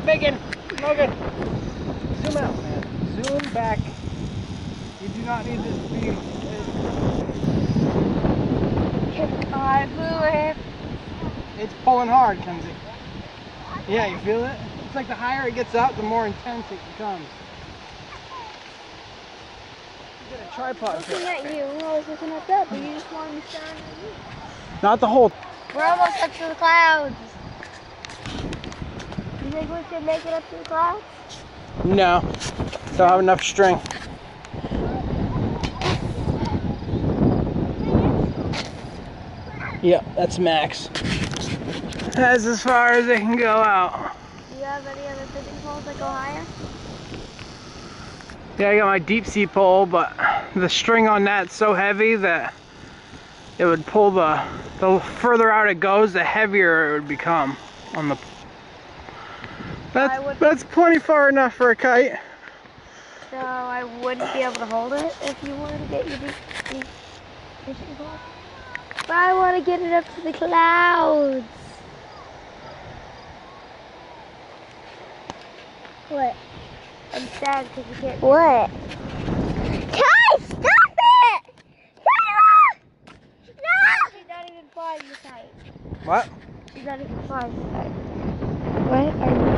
a big one. Logan. Zoom out, man. Zoom back. You do not need this speed. I blew it. It's pulling hard, Kenzie. Yeah, you feel it? It's like the higher it gets up, the more intense it becomes. You get a tripod Looking it. at you. I was looking at that, but you just wanted me staring at you. Not the whole. We're almost up to the clouds. Think we can make it up to the clouds? No. Don't have enough string. Yep, that's max. That's as far as it can go out. Do you have any other fishing poles that go higher? Yeah, I got my deep sea pole, but the string on that's so heavy that it would pull the the further out it goes, the heavier it would become on the. That's that's plenty far enough for a kite. So I wouldn't be able to hold it if you wanted to get your deep, deep fishing pole. But I want to get it up to the clouds. What? I'm sad because you can't. What? Kai, stop it! Kayla! No! She's not even flying the kite. What? She's not even flying the kite. What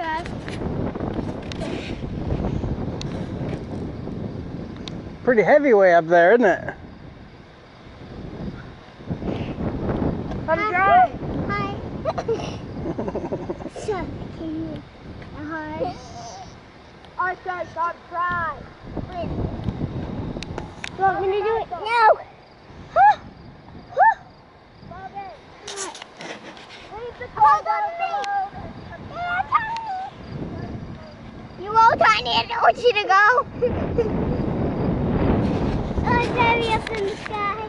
I. Pretty heavy way up there, isn't it? Come try. Hi. Shut. Can you? Hi. I said stop try. Wait. Well, can you do it? No. Huh? Huh? Hold on to me. Yeah, tiny. I don't want you to go. oh, heavy up in the sky.